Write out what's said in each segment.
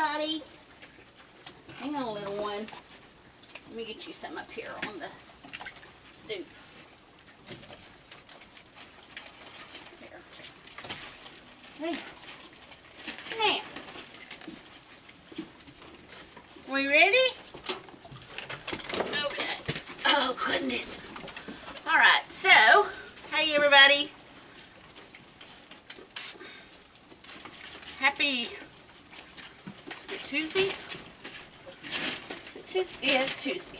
Hang on, little one. Let me get you some up here on the stoop. Now. Now. We ready? Okay. Oh, goodness. All right, so, hey, everybody. Happy, is it Tuesday? Is it Tuesday? Yeah, it's Tuesday.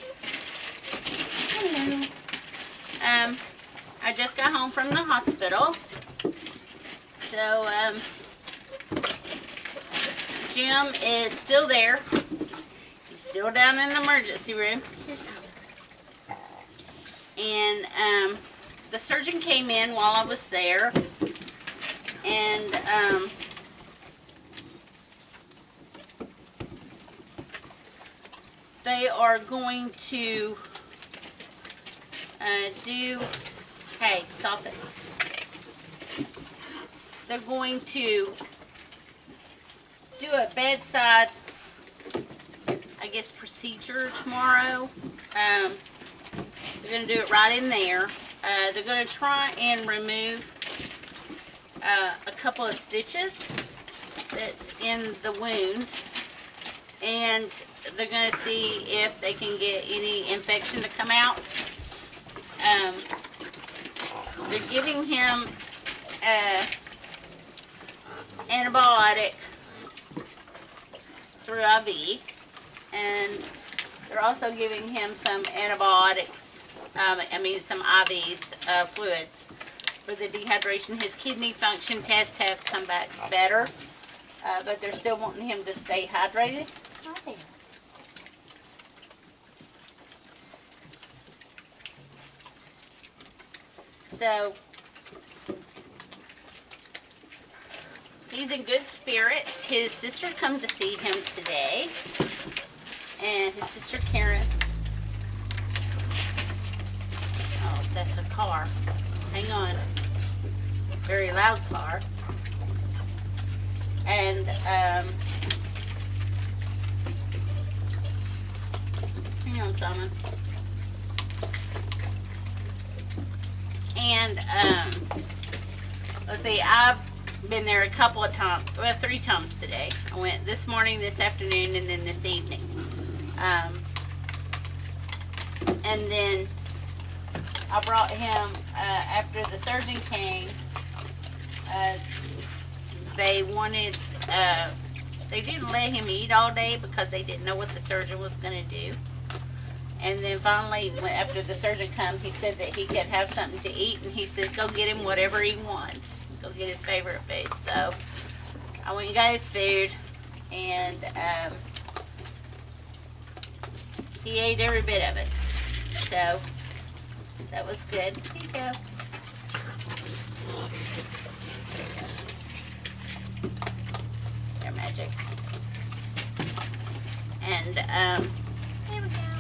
Hello. Um, I just got home from the hospital. So, um, Jim is still there. He's still down in the emergency room. Here's. And, um, the surgeon came in while I was there. And, um, they are going to uh, do, hey, stop it. They're going to do a bedside, I guess, procedure tomorrow. Um, they're going to do it right in there. Uh, they're going to try and remove uh, a couple of stitches that's in the wound. And they're going to see if they can get any infection to come out. Um, they're giving him uh, antibiotic through IV, and they're also giving him some antibiotics. Um, I mean, some IVs, uh, fluids for the dehydration. His kidney function tests have come back better, uh, but they're still wanting him to stay hydrated. Hi. So he's in good spirits. His sister come to see him today, and his sister Karen. Oh, that's a car. Hang on. Very loud car. And um, hang on, Simon. And um, let's see, I've been there a couple of times, well, three times today. I went this morning, this afternoon, and then this evening. Um, and then I brought him uh, after the surgeon came. Uh, they wanted, uh, they didn't let him eat all day because they didn't know what the surgeon was going to do. And then finally, after the surgeon come, he said that he could have something to eat, and he said, "Go get him whatever he wants. Go get his favorite food." So I went and got his food, and um, he ate every bit of it. So that was good. Here you go. They're magic. And um, there we go.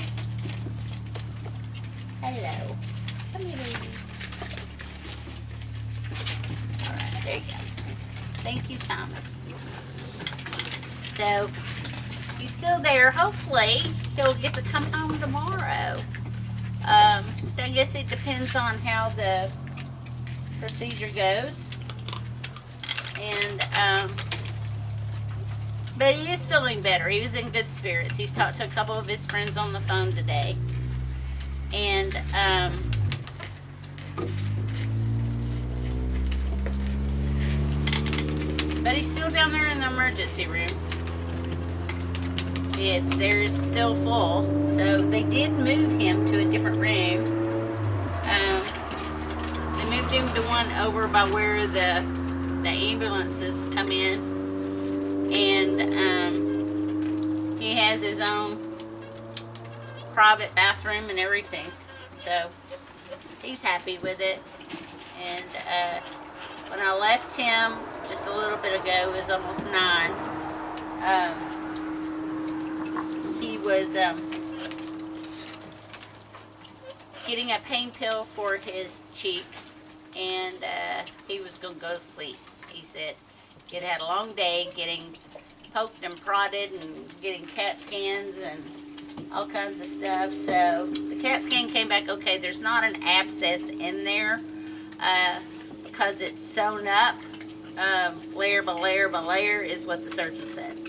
Hello. Come here, baby. All right, there you go. Thank you, Simon. So he's still there. Hopefully, he'll get to come home tomorrow. Um, I guess it depends on how the procedure goes. And, um, but he is feeling better. He was in good spirits. He's talked to a couple of his friends on the phone today. And, um, but he's still down there in the emergency room. It, they're still full, so they did move him to a different room. Um, they moved him to one over by where the the ambulances come in, and um, he has his own private bathroom and everything. So he's happy with it. And uh, when I left him just a little bit ago, it was almost nine. Um, was um, getting a pain pill for his cheek, and uh, he was going to go to sleep. He said he had had a long day getting poked and prodded and getting CAT scans and all kinds of stuff. So the CAT scan came back okay. There's not an abscess in there uh, because it's sewn up um, layer by layer by layer is what the surgeon said.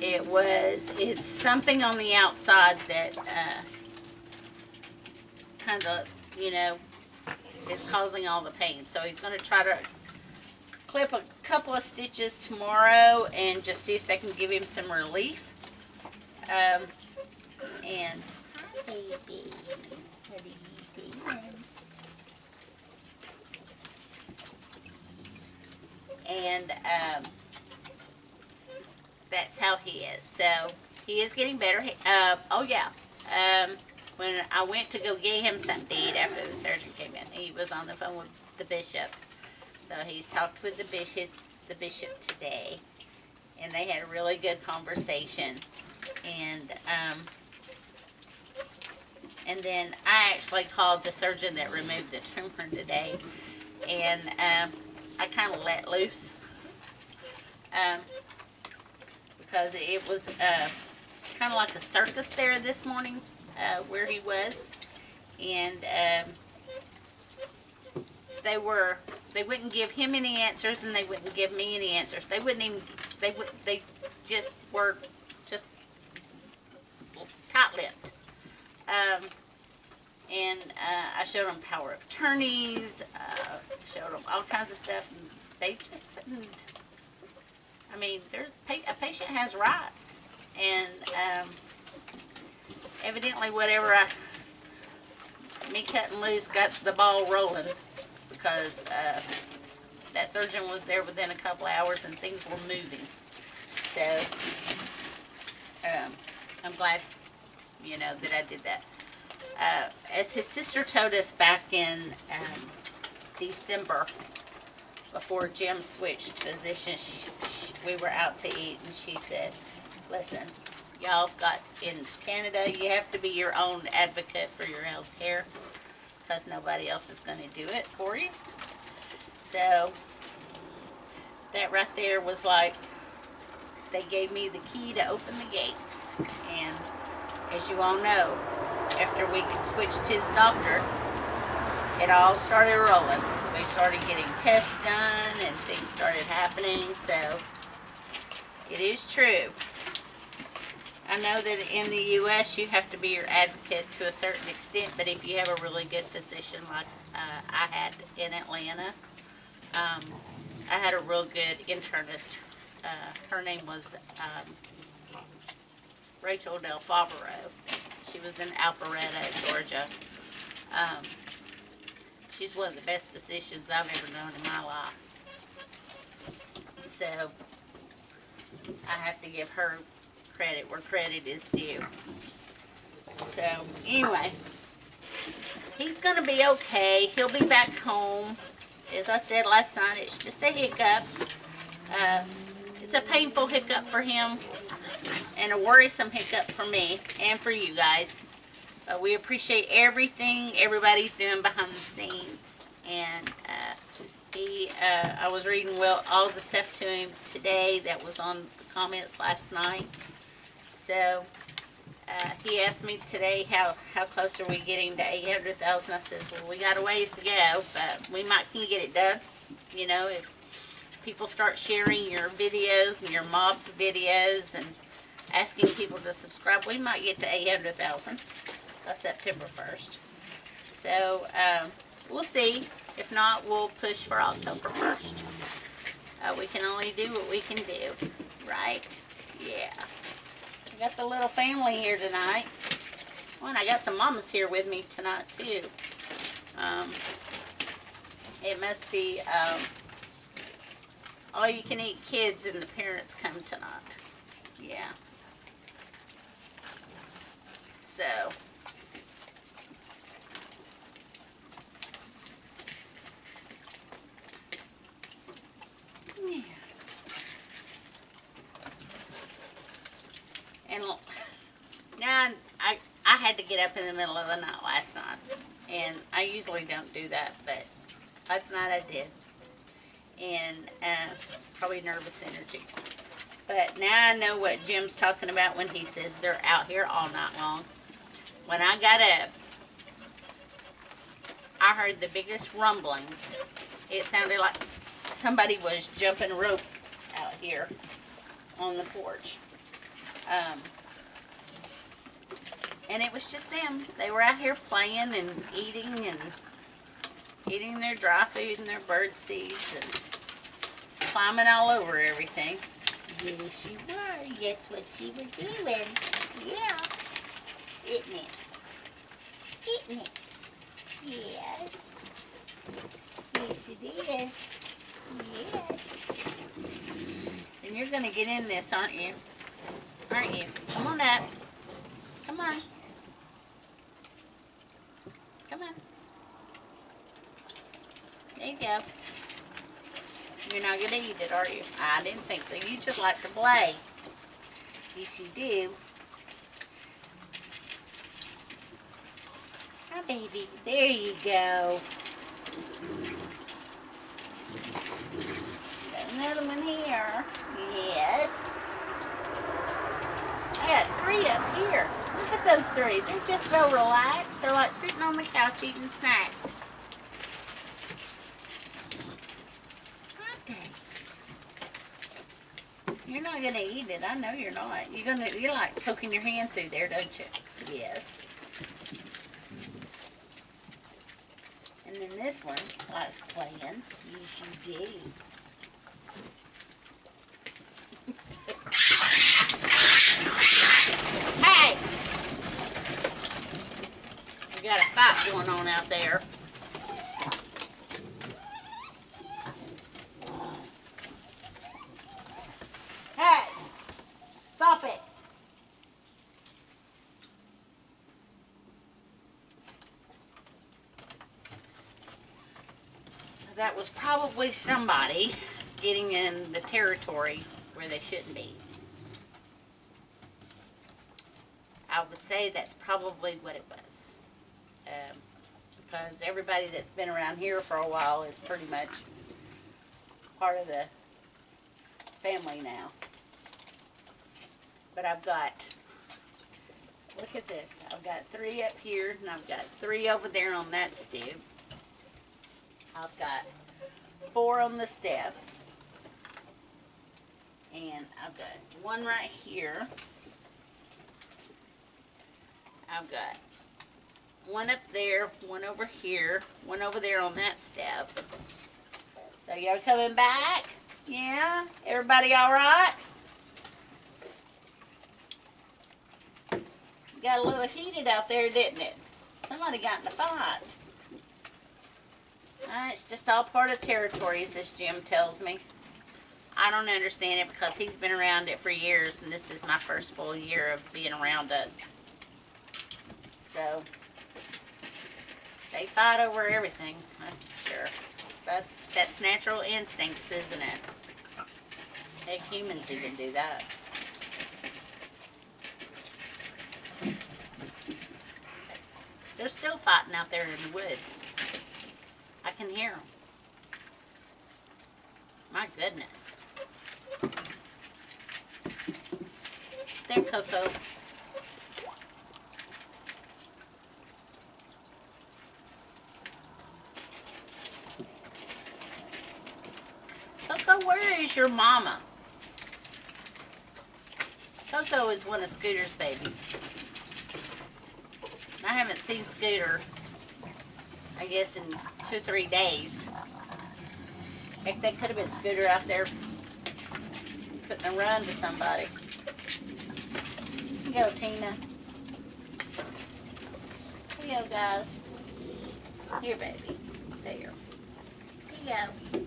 It was, it's something on the outside that uh, kind of, you know, is causing all the pain. So he's going to try to clip a couple of stitches tomorrow and just see if they can give him some relief. Um, and? And um, that's how he is. So he is getting better. Uh, oh yeah. Um, when I went to go get him something to eat after the surgeon came in, he was on the phone with the bishop. So he's talked with the bishop, the bishop today, and they had a really good conversation. And um, and then I actually called the surgeon that removed the tumor today, and um, I kind of let loose um, because it was uh, kind of like a circus there this morning uh, where he was, and um, they were they wouldn't give him any answers and they wouldn't give me any answers. They wouldn't even they would they just were just tight-lipped. Um, and uh, I showed them power of attorneys, uh, showed them all kinds of stuff, and they just wouldn't. I mean, a patient has rights, and um, evidently, whatever I me cutting loose got the ball rolling because uh, that surgeon was there within a couple hours and things were moving. So um, I'm glad, you know, that I did that. Uh, as his sister told us back in um, December, before Jim switched she, we were out to eat, and she said, "Listen, y'all got in Canada, you have to be your own advocate for your health care, because nobody else is going to do it for you." So that right there was like they gave me the key to open the gates, and as you all know, after we switched his doctor, it all started rolling. We started getting tests done and things started happening, so it is true. I know that in the U.S. you have to be your advocate to a certain extent, but if you have a really good physician like uh, I had in Atlanta, um, I had a real good internist. Uh, her name was um, Rachel Del Favaro. She was in Alpharetta, Georgia. Um, she's one of the best physicians I've ever known in my life. So I have to give her credit where credit is due. So anyway, he's gonna be okay. He'll be back home. As I said last night, it's just a hiccup. Uh, it's a painful hiccup for him and a worrisome hiccup for me and for you guys. Uh, we appreciate everything everybody's doing behind the scenes. And uh, he, uh, I was reading well all the stuff to him today that was on the comments last night. So uh, he asked me today how, how close are we getting to 800,000. I says, well, we got a ways to go, but we might can get it done. You know, if people start sharing your videos and your mob videos and asking people to subscribe, we might get to 800,000 by September 1st. So, um, we'll see. If not, we'll push for October 1st. Uh, we can only do what we can do, right? Yeah. I got the little family here tonight. Well, and I got some mamas here with me tonight, too. Um, it must be um, all you can eat kids and the parents come tonight. Yeah. So. Yeah. And l- now I I had to get up in the middle of the night last night, and I usually don't do that, but last night I did, and uh, probably nervous energy. But now I know what Jim's talking about when he says they're out here all night long. When I got up, I heard the biggest rumblings. It sounded like somebody was jumping rope out here on the porch. Um, and it was just them. They were out here playing and eating and eating their dry food and their bird seeds and climbing all over everything. Yes, you were. That's what you were doing. Yeah. Isn't it? Isn't it? Yes. Yes, it is. Yes. And you're going to get in this, aren't you? Aren't you? Come on up. Come on. Come on. There you go. You're not going to eat it, are you? I didn't think so. You just like to play. Yes, you do. Hi, baby. There you go. Got another one here. Yes. I got three up here. At those three. They're just so relaxed. They're like sitting on the couch eating snacks. You're not gonna eat it. I know you're not. You're gonna. You like poking your hand through there, don't you? Yes. And then this one likes playing. Yes, you do. hey! We got a fight going on out there. Hey! Stop it! So that was probably somebody getting in the territory where they shouldn't be. I would say that's probably what it was. Because everybody that's been around here for a while is pretty much part of the family now. But I've got, look at this, I've got three up here and I've got three over there on that stoop. I've got four on the steps. And I've got one right here. I've got one up there, one over here, one over there on that step. So y'all coming back? Yeah? Everybody all right? Got a little heated out there, didn't it? Somebody got in a fight. Uh, it's just all part of territories, as Jim tells me. I don't understand it because he's been around it for years, and this is my first full year of being around it. So, they fight over everything, that's for sure. But that's natural instincts, isn't it? Heck, humans even do that. They're still fighting out there in the woods. I can hear them. My goodness. There, Coco. Coco, where is your mama? Coco is one of Scooter's babies. I haven't seen Scooter, I guess, in two three days. Heck, that could have been Scooter out there putting a run to somebody. Here you go, Tina. Here you go, guys. Here, baby. There. Here you go.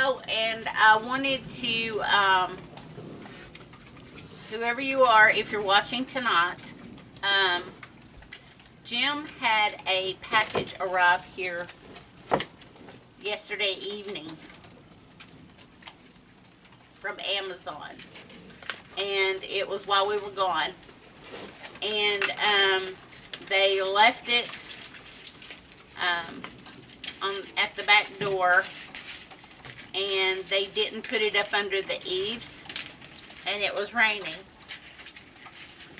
Oh, and I wanted to, um, whoever you are, if you're watching tonight, um, Jim had a package arrive here yesterday evening from Amazon. And it was while we were gone. And um, they left it um, on, at the back back door and they didn't put it up under the eaves and it was raining.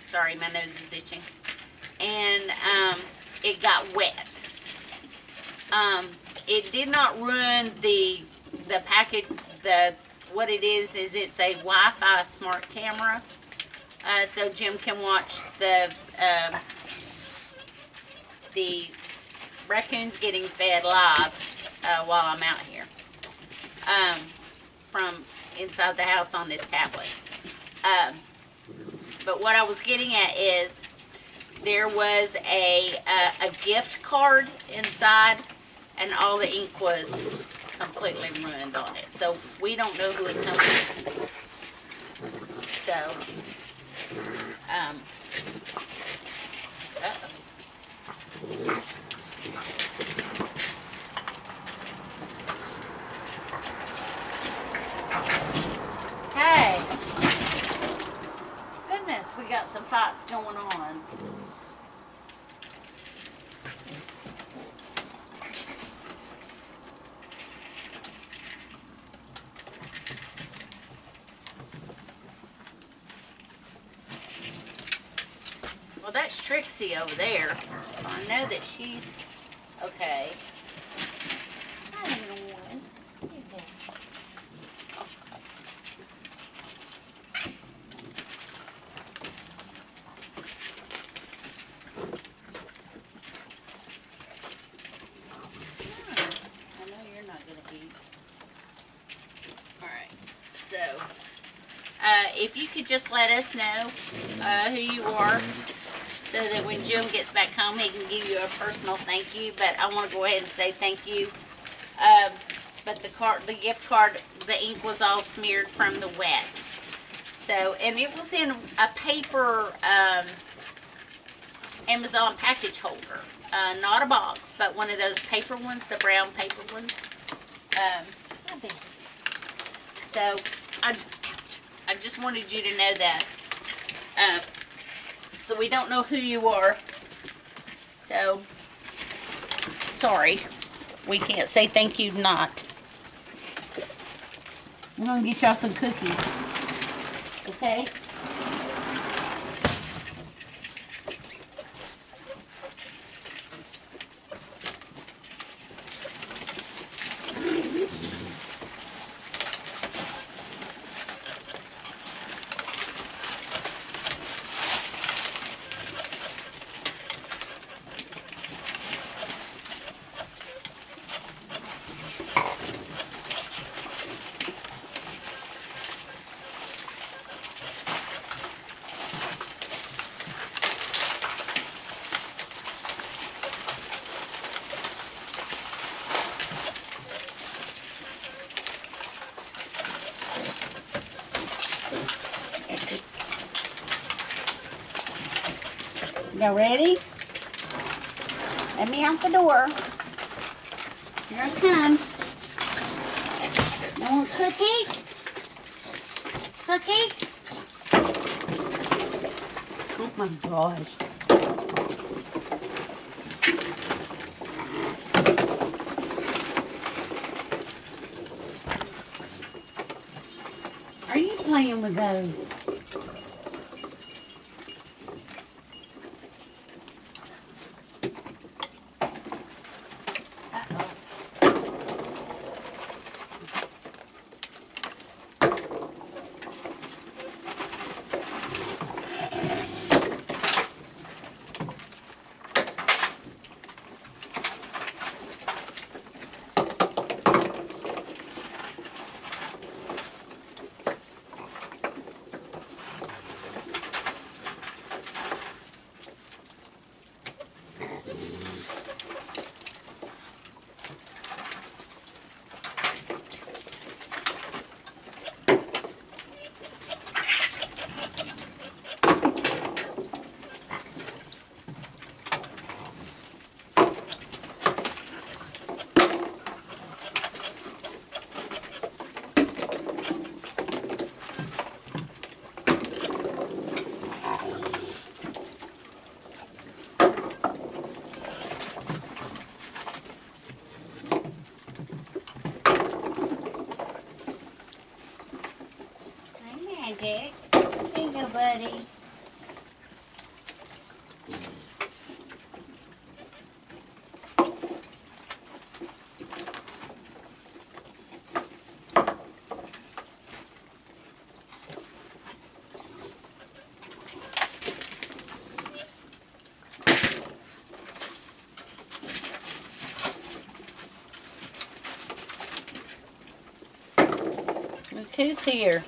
Sorry, my nose is itching. And um, it got wet. Um, it did not ruin the the package. The what it is is it's a Wi-Fi smart camera, uh, so Jim can watch the um the raccoons getting fed live uh, while I'm out here um, from inside the house on this tablet. Um, but what I was getting at is there was a, a, a gift card inside and all the ink was completely ruined on it. So we don't know who it comes from. So, um, uh-oh. Hey. Goodness, we some fights going on. Well, that's Trixie over there, so I know that she's okay. Hi, little one. Hey there. I know you're not gonna eat. Alright, so, uh, if you could just let us know, uh, who you are, so that when Jim gets back home, he can give you a personal thank you, but I wanna go ahead and say thank you. Um, but the card, the gift card, the ink was all smeared from the wet. So, and it was in a paper, um, Amazon package holder. Uh, not a box, but one of those paper ones, the brown paper ones. Um, so, I. I just wanted you to know that. So we don't know who you are. So, sorry. We can't say thank you not. I'm gonna get y'all some cookies. Okay? Y'all ready? Let me out the door. Here I come. You want cookies? Cookies? Oh my gosh. Are you playing with those? Who's here.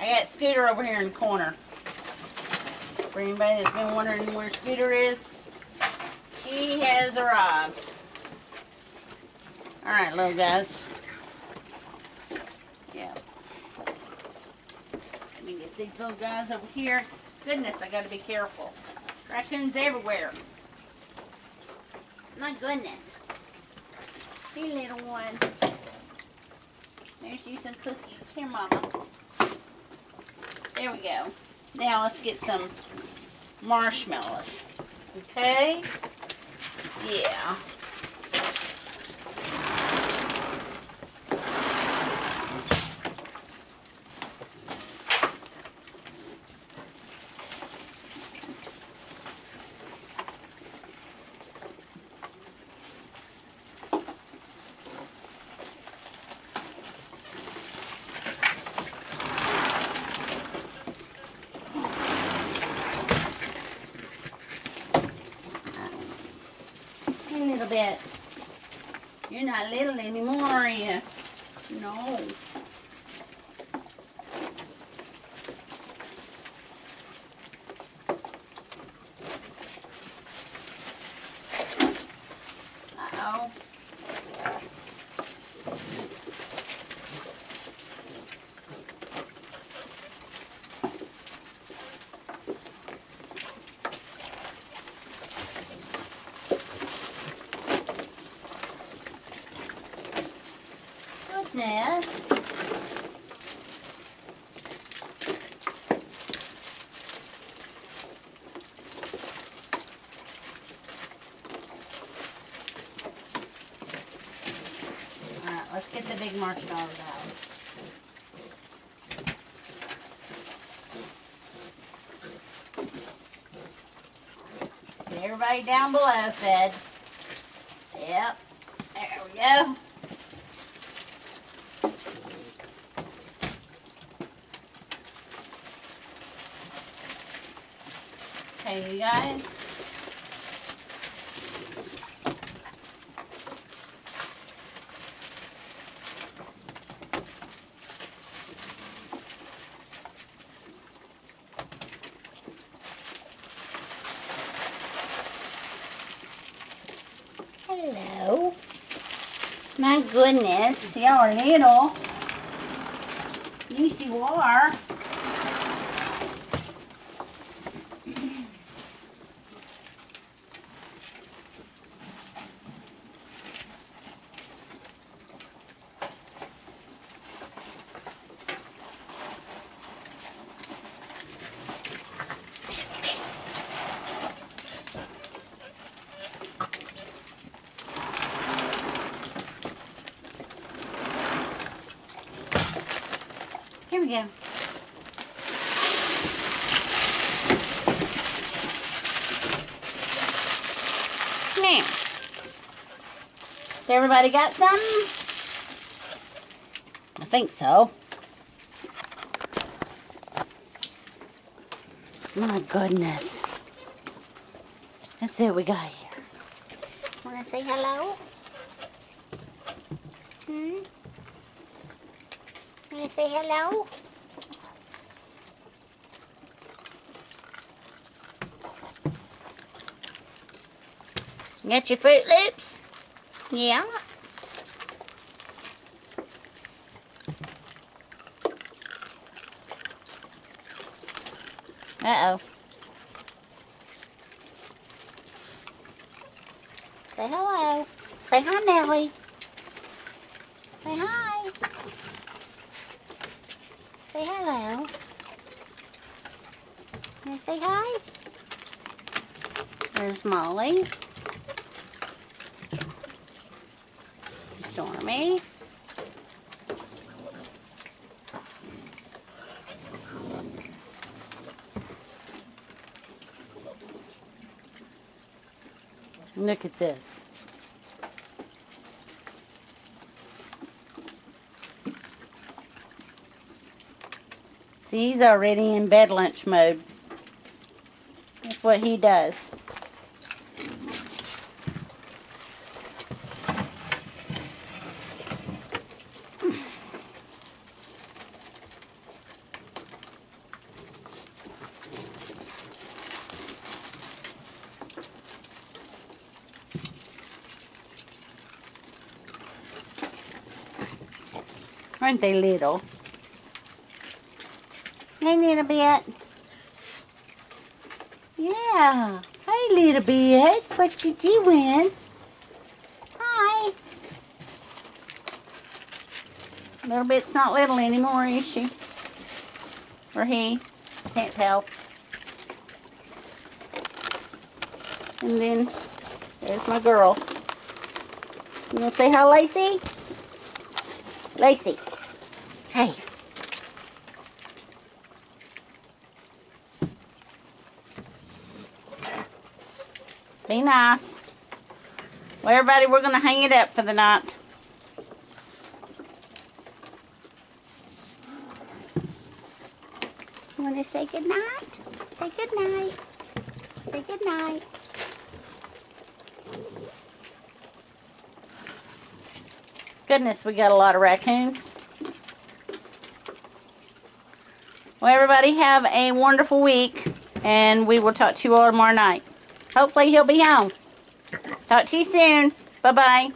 I got Scooter over here in the corner. For anybody that's been wondering where Scooter is, she has arrived. Alright, little guys. Yeah. Let me get these little guys over here. Goodness, I gotta be careful. Raccoons everywhere. My goodness. Hey, little one. There's you some cookies. Here, Mama. There we go. Now let's get some marshmallows. Okay? Yeah. A little bit. You're not little anymore? No. Uh-oh. Goodness. Alright, let's get the big out. Everybody down below fed. Yep. There we go. Okay, you guys. Hello. My goodness, y'all are little. Yes, you are. We. Now, everybody got some? I think so. My goodness. Let's see what we got here. Wanna say hello? Hmm? Wanna say hello? Got your Froot Loops? Yeah. Uh-oh. Say hello. Say hi, Nellie. Say hi. Say hello. Can I say hi? There's Molly. me. Look at this. See, he's already in bed lunch mode. That's what he does. Aren't they little? Hey, little bit. Yeah. Hey, little bit. What you doing? Hi. Little bit's not little anymore, is she? Or he? Can't tell. And then there's my girl. You want to say hi, Lacey? Lacey. Be nice. Well, everybody, we're going to hang it up for the night. You want to say good night? Say good night. Say good night. Goodness, we got a lot of raccoons. Well, everybody have a wonderful week, and we will talk to you all tomorrow night. Hopefully he'll be home. Talk to you soon. Bye-bye.